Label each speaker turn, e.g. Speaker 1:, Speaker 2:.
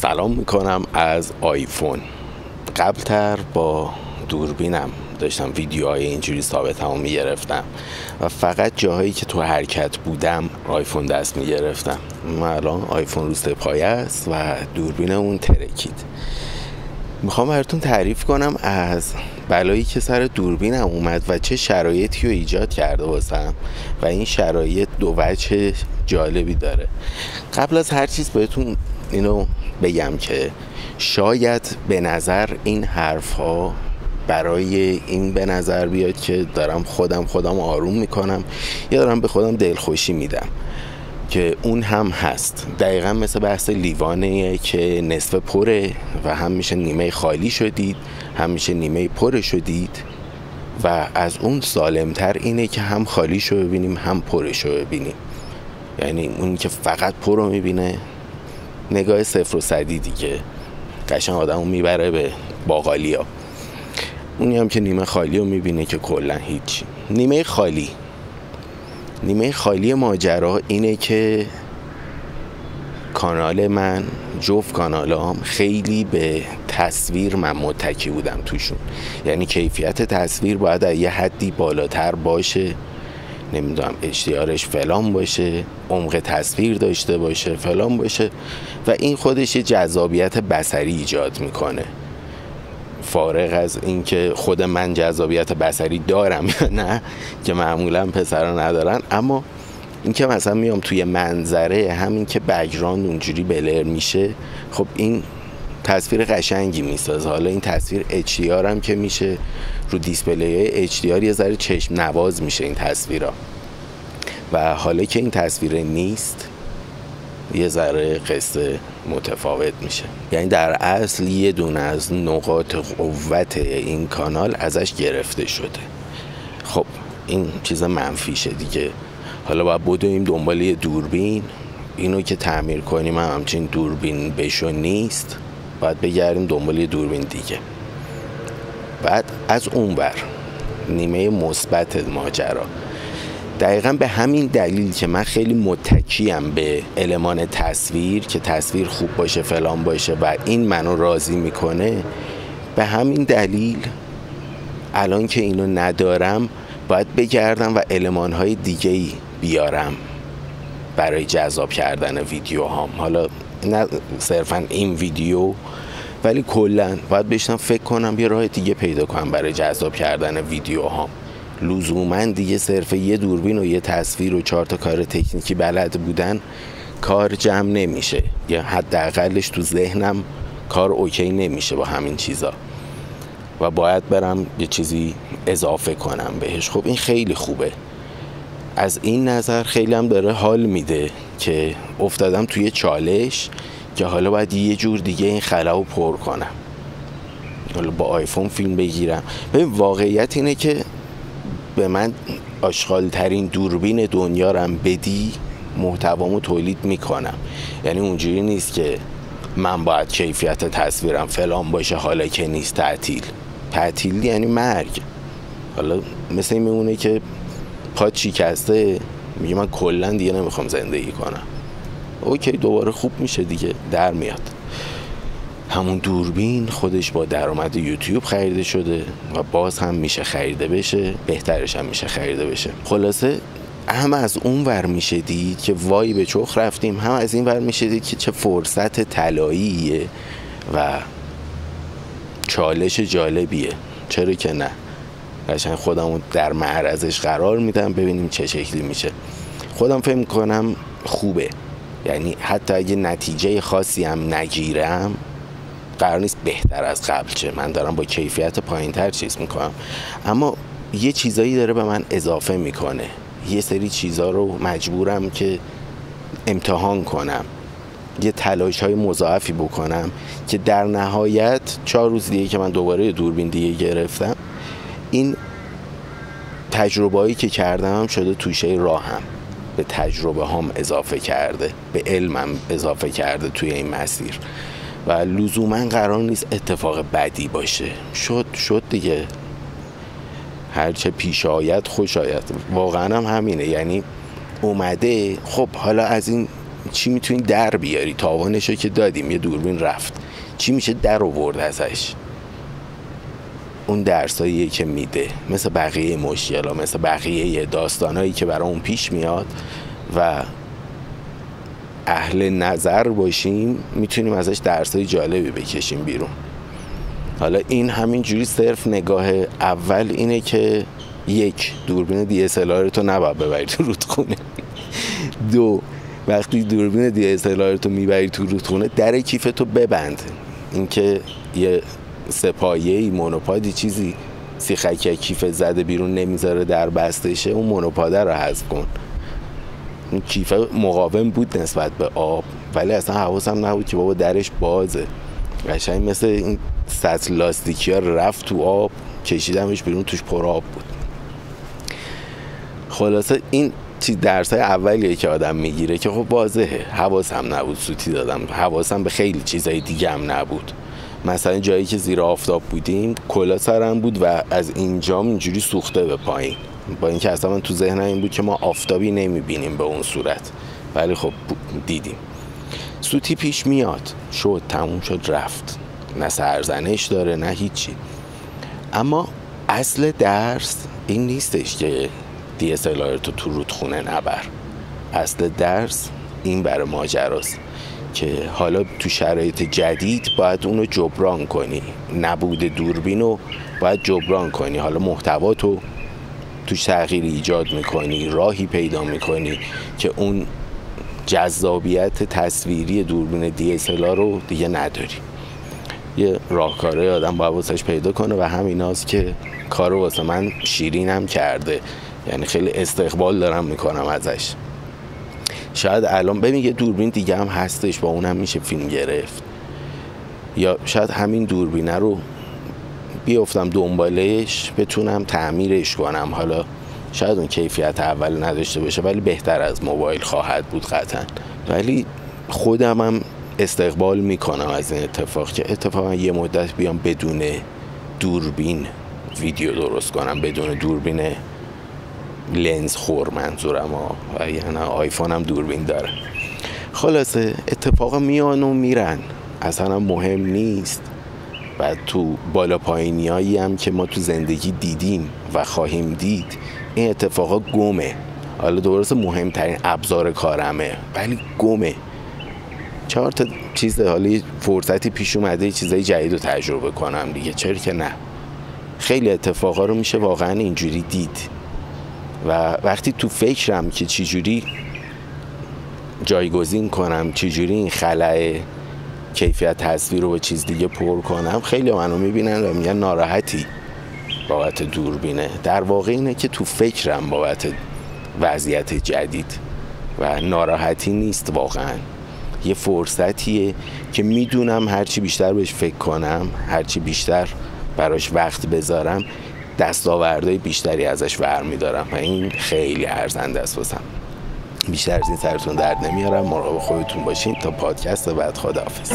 Speaker 1: سلام می‌کنم از آیفون. قبلتر با دوربینم داشتم ویدیوهای اینجوری ثابت هم می‌گرفتم و فقط جاهایی که تو حرکت بودم آیفون دست می‌گرفتم. الان آیفون روست پایه است و دوربین اون ترکید. می‌خوام براتون تعریف کنم از بلایی که سر دوربینم اومد و چه شرایطی رو ایجاد کرده واسم و این شرایط دو وجه جالبی داره. قبل از هر چیز بهتون اینو بگم که شاید به نظر این حرف ها برای این به نظر بیاد که دارم خودم خودم آروم می‌کنم یا دارم به خودم دلخوشی میدم که اون هم هست. دقیقا مثل بحث لیوانه که نصف پره و هم میشه نیمه خالی شدید هم میشه نیمه پر شدید و از اون سالمتر اینه که هم خالی شو ببینیم هم پرش رو ببینیم. یعنی اون که فقط پر رو می‌بینه نگاه صفر و صدی دیگه. قشن آدم می‌بره به باقالی ها اونی هم که نیمه خالی رو می‌بینه که کلا هیچی. نیمه خالی. نیمه خالی ماجرا اینه که کانال من جفت کانال خیلی به تصویر من متکی بودم توشون. یعنی کیفیت تصویر باید یه حدی بالاتر باشه. نمی‌دونم اشتیارش فلان باشه عمق تصویر داشته باشه فلان باشه. و این خودش یه جذابیت بسری ایجاد می‌کنه. فارغ از اینکه خود من جذابیت بسری دارم یا نه که معمولا پسرا ندارن اما اینکه مثلا میام توی منظره همین که بگراند اونجوری بلر میشه خب این تصویر قشنگی می‌سازه. حالا این تصویر HDR هم که میشه رو دیسپلی HDR یه ذره چشم نواز میشه این تصویرها و حالا که این تصویر نیست یه ذره قصه متفاوت میشه. یعنی در اصل یه دونه از نقاط قوت این کانال ازش گرفته شده. خب این چیز منفیشه دیگه. حالا باید بدویم دنبال یه دوربین. اینو که تعمیر کنیم هم همچین دوربین بشو نیست. باید بگردیم دنبال یه دوربین دیگه. بعد از اون بر نیمه مثبت ماجرا. دقیقا به همین دلیل که من خیلی متکیم به المان تصویر که تصویر خوب باشه فلان باشه و این منو راضی می‌کنه به همین دلیل الان که اینو ندارم باید بگردم و المانهای دیگه ای بیارم برای جذاب کردن ویدیو هم حالا نه صرفا این ویدیو ولی کلا باید بشنم فکر کنم یه راه دیگه پیدا کنم برای جذاب کردن ویدیو هم لزوما دیگه صرف یه دوربین و یه تصویر و چهار تا کار تکنیکی بلد بودن کار جمع نمیشه. یا حداقلش تو ذهنم کار اوکی نمیشه با همین چیزا. و باید برم یه چیزی اضافه کنم بهش. خب این خیلی خوبه. از این نظر خیلی هم داره حال میده که افتادم توی چالش که حالا باید یه جور دیگه این خلا رو پر کنم. حالا با آیفون فیلم بگیرم. ببین واقعیت اینه که به من آشغال ترین دوربین دنیا رم بدی محتوامو تولید می‌کنم. یعنی اونجوری نیست که من باید کیفیت تصویرم فلان باشه حالا که نیست تعطیل. تعطیل یعنی مرگ. حالا مثل این میمونه که پا شکسته میگه من کلا دیگه نمی‌خوام زندگی کنم. اوکی دوباره خوب میشه دیگه در میاد. همون دوربین خودش با درآمد یوتیوب خریده شده و باز هم میشه خریده بشه بهترش هم میشه خریده بشه. خلاصه هم از اون ور میشه دید که وای به چخ رفتیم هم از این ور میشه دید که چه فرصت طلاییه و چالش جالبیه. چرا که نه؟ قشنگ خودمو در معرضش قرار میدم ببینیم چه شکلی میشه. خودم فکر کنم خوبه. یعنی حتی اگه نتیجه خاصی هم نگیرم قرار نیست بهتر از قبل چه من دارم با کیفیت پایین تر چیز می‌کنم. اما یه چیزایی داره به من اضافه می‌کنه. یه سری چیزا رو مجبورم که امتحان کنم. یه تلاش های مضاعفی بکنم که در نهایت چهار روز دیگه که من دوباره دوربین دیگه گرفتم این تجربه که کردم شده توشه راهم. به تجربه هم اضافه کرده به علمم اضافه کرده توی این مسیر. و لزوما قرار نیست اتفاق بدی باشه. شد شد دیگه. هرچه پیش آید خوش آید. واقعا هم همینه. یعنی اومده خب حالا از این چی می‌تونی در بیاری؟ تاوانشو که دادیم یه دوربین رفت. چی میشه در آورد ازش؟ اون درسایی که میده. مثل بقیه مشکل مثل بقیه داستانهایی که برای اون پیش میاد و اهل نظر باشیم می‌تونیم ازش درسای جالبی بکشیم بیرون. حالا این همین جوری صرف نگاه اول اینه که یک دوربین DSLR تو نباید ببری تو رودخونه. دو وقتی دوربین DSLR تو می‌بری تو رودخونه در کیف تو ببند. اینکه یه سه‌پایه monopod ی چیزی سیخکی کیف زده بیرون نمی‌ذاره در بستشه اون monopod ه رو حذف کن. اون کیف مقاوم بود نسبت به آب ولی اصلا حواسم نبود که بابا درش بازه. قشنگ مثل این سطل لاستیکی ها رفت تو آب کشیدمش بیرون توش پر آب بود. خلاصه این چی درس های اولیه که آدم می‌گیره که خب واضحه. حواسم نبود سوتی دادم. حواسم به خیلی چیزای دیگه هم نبود. مثلا جایی که زیر آفتاب بودیم کلا سرم بود و از اینجا اینجوری سوخته به پایین. با اینکه اصلا من تو ذهنم این بود که ما آفتابی نمی‌بینیم به اون صورت. ولی خب دیدیم. سوتی پیش میاد. شد تموم شد رفت. نه سرزنش داره نه هیچی. اما اصل درس این نیستش که دی تو تو رودخونه نبر. اصل درس این برای ماجراست. که حالا تو شرایط جدید باید اونو جبران کنی. نبود دوربین رو باید جبران کنی. حالا محتوا تو توش تغییری ایجاد می‌کنی راهی پیدا می‌کنی که اون جذابیت تصویری دوربین DSLR رو دیگه نداری. یه راهکاره آدم باید واسش پیدا کنه و همیناست که کارو واسه من شیرینم کرده. یعنی خیلی استقبال دارم می‌کنم ازش. شاید الان ببین یه دوربین دیگه هم هستش با اونم میشه فیلم گرفت. یا شاید همین دوربینه رو بیفتم دنبالش بتونم تعمیرش کنم. حالا شاید اون کیفیت اول نداشته باشه ولی بهتر از موبایل خواهد بود قطعا. ولی خودم هم استقبال می‌کنم از این اتفاق که اتفاقا یه مدت بیام بدون دوربین ویدیو درست کنم بدون دوربین لنز خور منظورم و یعنی آیفون هم دوربین داره. خلاصه اتفاق میان و میرن. اصلا مهم نیست. و تو بالا پایینی هم که ما تو زندگی دیدیم و خواهیم دید این اتفاقا گمه. حالا درست مهمترین ابزار کارمه ولی گمه. چهار تا چیز حالا فرصتی پیش اومده چیزای جدید رو تجربه کنم دیگه. چرا که نه. خیلی اتفاقا رو میشه واقعا اینجوری دید. و وقتی تو فکرم که چجوری جایگزین کنم چجوری این خلاه کیفیت تصویر رو به چیز دیگه پر کنم خیلی منو می‌بینن و میگن ناراحتی بابت دوربینه. در واقع اینه که تو فکرم بابت وضعیت جدید و ناراحتی نیست واقعا. یه فرصتیه که می‌دونم هرچی بیشتر بهش فکر کنم هرچی بیشتر براش وقت بذارم دستاوردهای بیشتری ازش ور میدارم و این خیلی ارزنده است واسم. بیشتر از این سرتون درد نمیارم. مراقب خودتون باشین تا پادکست بعد خداحافظ.